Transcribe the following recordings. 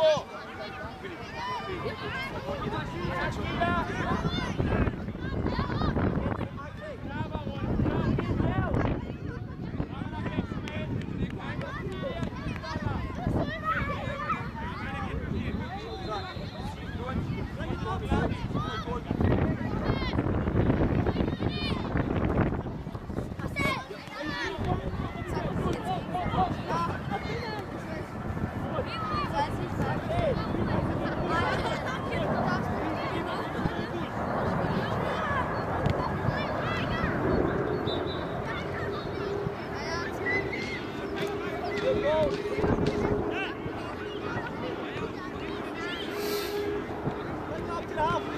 box it, you drop in, and play off you, alright? Bravo!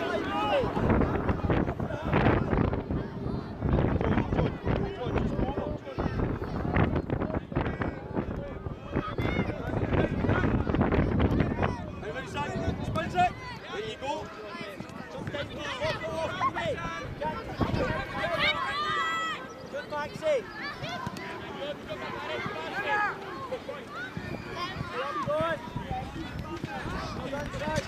Everybody, Zach, spin, Zach. There you go. Good, Maxie! Good! Well done, Zach.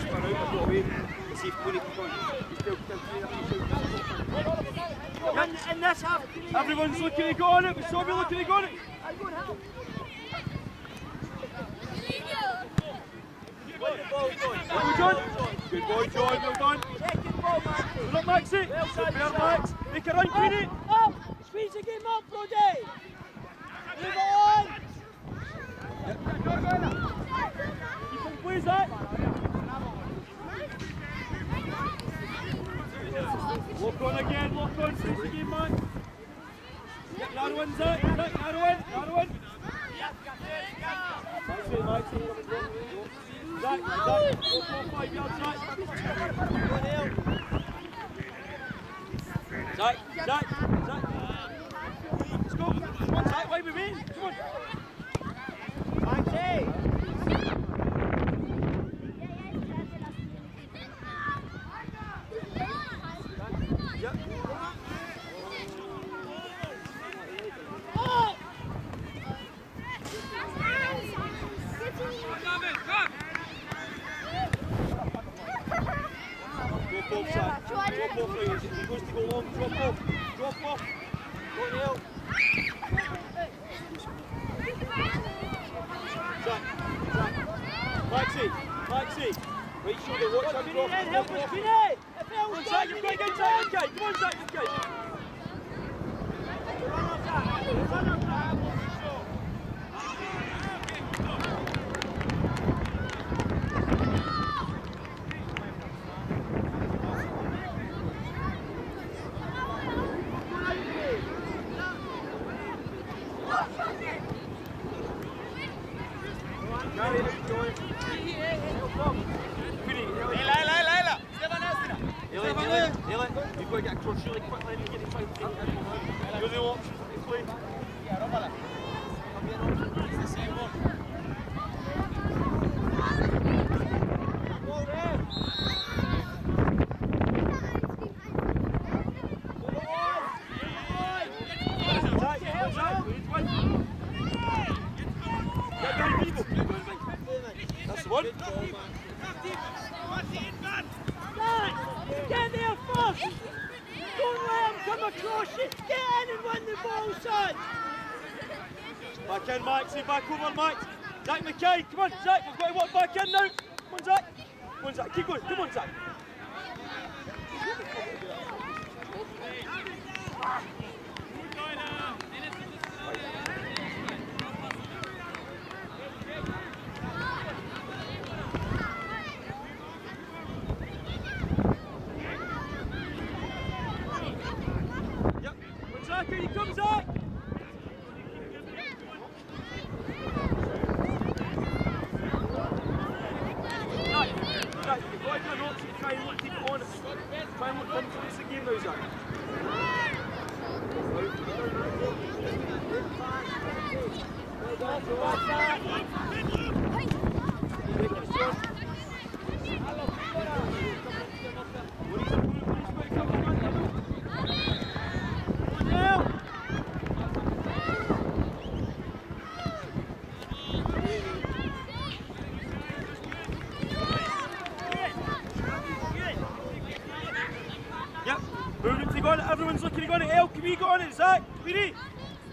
Spin out, I've got away. See if Tony can go. He's still, still In, in this half, Everyone's looking to go on it, we saw you looking to go on it. I go and help. Good boy, John. Good boy, John, well done. Second ball, Maxie. Good up, Maxie. Well done, Max. Make a run, Queenie. Up, up! Squeeze the game up, Brody! Move on! Keep on play, Zach. Lock on again, lock on, finish the game, man. Yarwin's out. Yarwin. Yarwin. Zach, Zach, four, five yards, Zach. Zach, Zach, Zach. Let's go. Come on, Zach, why we win? Come on. Maxie. Off, please. If he goes to go long, drop off. Drop off. Go Neil. Zach, Zach. Maxi, Maxi. Right shoulder, watch him drop. Then Drop help off. On, Zach, you've got to get inside, okay? Come on, Zach, okay? Gary, join. Queenie, Ellie. Laila, Laila, Laila! Stefan Östra! Ellie, Ellie, Ellie. You've got to get across really quickly and get inside. You're the option. Play. Zach, Zach, lead one. Get Gary Beagle. That's the one. Get there first! Don't let him come across you! Get in and win the ball, son! Maxie, back over, Max. Zach McKay, come on, Zach, we've got to walk back in now. Come on, Zach. Come on, Zach, keep going. Come on, Zach. Yep. Come on, Zach, here you come, Zach. Try and look, keep it on. Try and look confidence the game now, Zach. Yep, Speedy,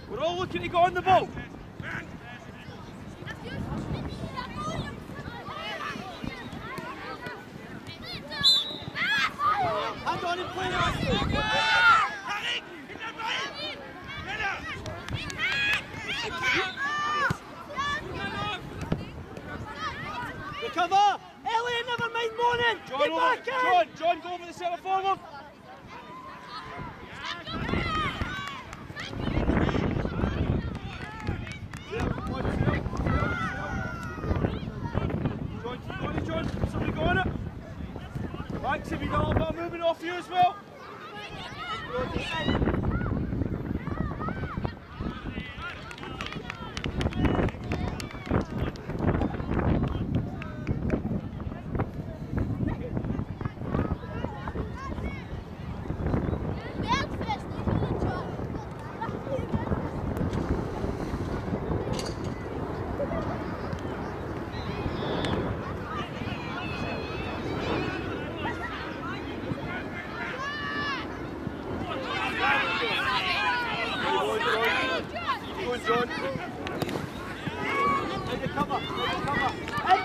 we're all looking to go on the ball. Hand on him, play Recover! Elliot, never mind Monin! John, Get back in! John, John, go over the centre forward! Of Position. Take a cover. Take a cover.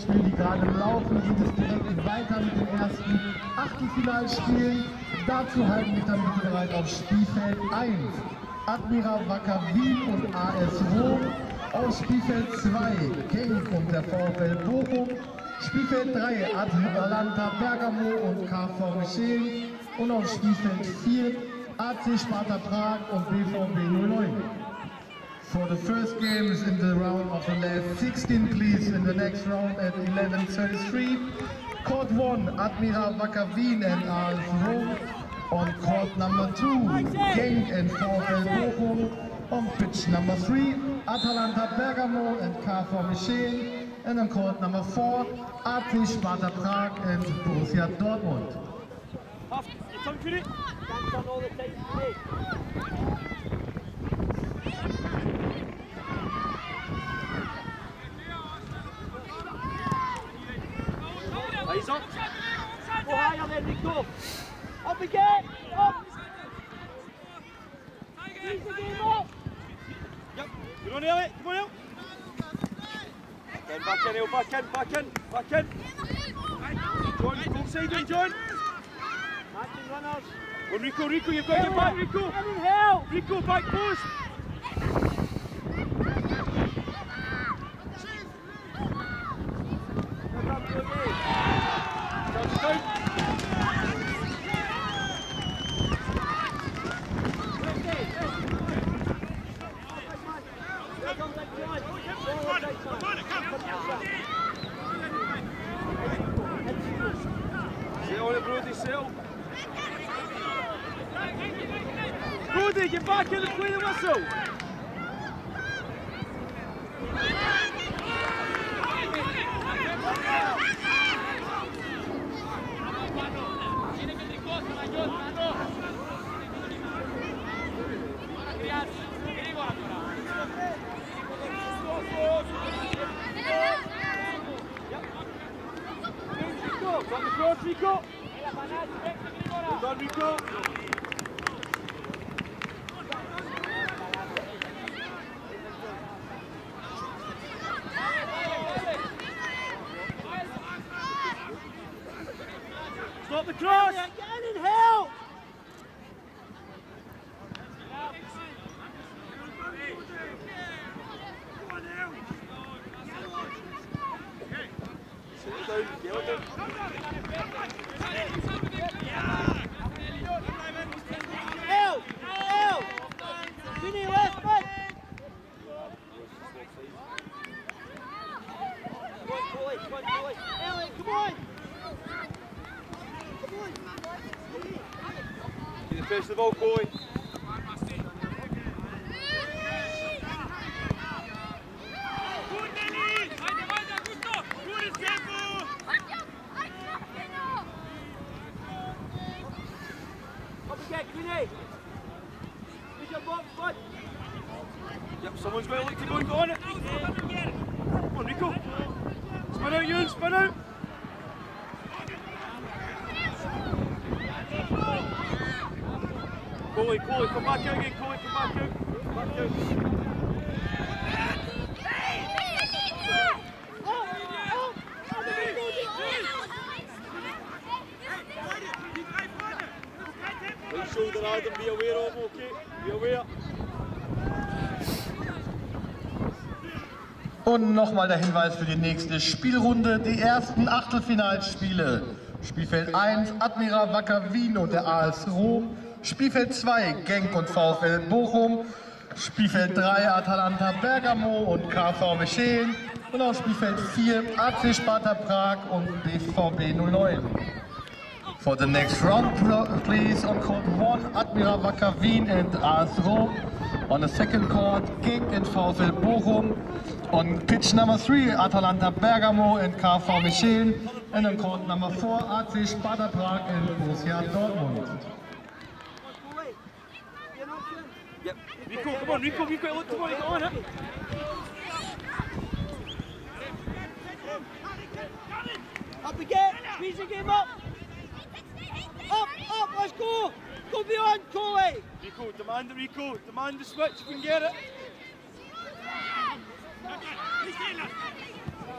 Forumspiel, die gerade laufen, geht es direkt weiter mit den ersten Achtelfinalspielen. Dazu halten sich dann bitte bereit auf Spielfeld 1. Admira Wacker Wien und AS Rom. Auf Spielfeld 2 Genk und der VfL Bochum. Spielfeld 3 Atalanta Bergamo und KV Mechelen. Und auf Spielfeld 4 AC Sparta Prag und BVB 09. For the first games in the round of the last 16, please, in the next round at 11.33. Court 1, Admira Wien and AS Rome. On court number 2, Genk and VfL Bochum. On pitch number 3, Atalanta Bergamo and KV Mechelen. And on court number 4, AC Sparta Prague and Borussia Dortmund. Tongue, on Stop. Go higher then, Nico. Up again. Up. Freeze the game up. Yep. On, Elliot. Come on, Then back in, Back in, back in, back in. John, go side in, John. Matching runners. Rico, Rico, you've got to get back, Rico. Rico, back post. Play box, bud! Yep, someone's got to look to go and go on it. Come on, Rico. Spin out, Ewan, spin out. Corey, Corey, komm mal gegen Corey, komm mal gegen. Shoulder out and be aware of him, okay? Be aware. Und nochmal der Hinweis für die nächste Spielrunde, die ersten Achtelfinalspiele. Spielfeld 1, Admira Wacker Wien und der AS Rom Spielfeld 2 Genk und VfL Bochum. Spielfeld 3 Atalanta Bergamo und KV Mechelen. Und auf Spielfeld 4 AC Sparta Prag und BVB 09. For the next round, pl- please, on court 1, Admira Wacker Wien and AS Rom. On the second court, Genk and VfL Bochum. On pitch number 3, Atalanta Bergamo and KV Mechelen. And on court number 4, AC Sparta Prag and Borussia Dortmund. Rico, come on, Rico, Rico, look, come on, get on it. Up again! Squeeze the game up! Up! Up! Let's go! Go beyond, Coley! Rico, demand the Rico, demand the switch you can get it.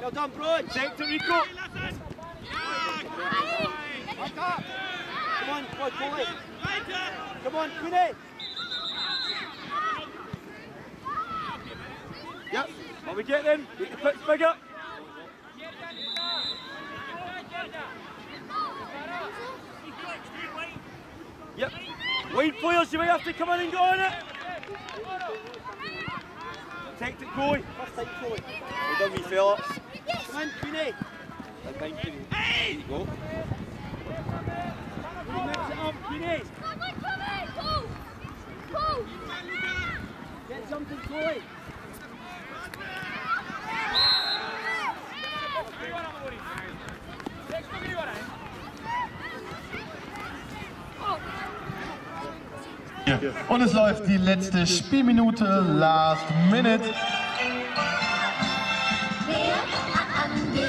Well done, Broad! Check to Rico. Come on, Coley! Come on, Queenie! Yep. While we get them, get the pitch bigger. Yep. Wide players, you might have to come in and go on it. Take it, Coy. First time, Coley. Well done, wee Phillips. Come on, Queenie! Well done, Kenny. There you go. Queenie, mix it up, Queenie! Get something, Coley! Und es läuft die letzte Spielminute, Last Minute. Wer an